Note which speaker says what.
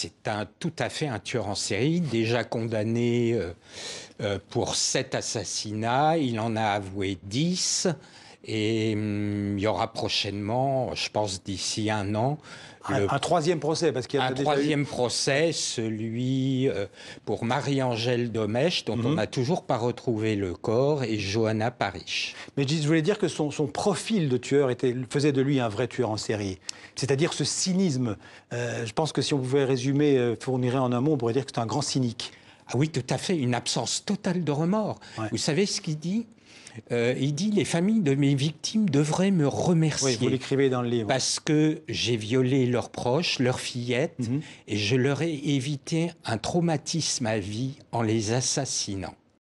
Speaker 1: c'est un, tout à fait un tueur en série, déjà condamné euh, euh, pour sept assassinats. Il en a avoué dix. Hum, il y aura prochainement, je pense d'ici un an,
Speaker 2: un, troisième procès, parce qu'il y a
Speaker 1: un troisième procès, celui euh, pour Marie-Angèle Domèche, dont on
Speaker 2: Mhm.
Speaker 1: n'a toujours pas retrouvé le corps, et Johanna Parich.
Speaker 2: Mais je voulais dire que son, son profil de tueur était, faisait de lui un vrai tueur en série. C'est-à-dire ce cynisme. Euh, je pense que si on pouvait résumer, euh, fournirait en un mot, on pourrait dire que c'est un grand cynique.
Speaker 1: Ah oui, tout à fait, une absence totale de remords.
Speaker 2: Ouais.
Speaker 1: Vous savez ce qu'il dit Euh, Il dit les familles de mes victimes devraient me remercier.
Speaker 2: Oui, vous l'écrivez dans le livre.
Speaker 1: Parce que j'ai violé leurs proches, leurs fillettes,
Speaker 2: Mhm.
Speaker 1: et je leur ai évité un traumatisme à vie en les assassinant.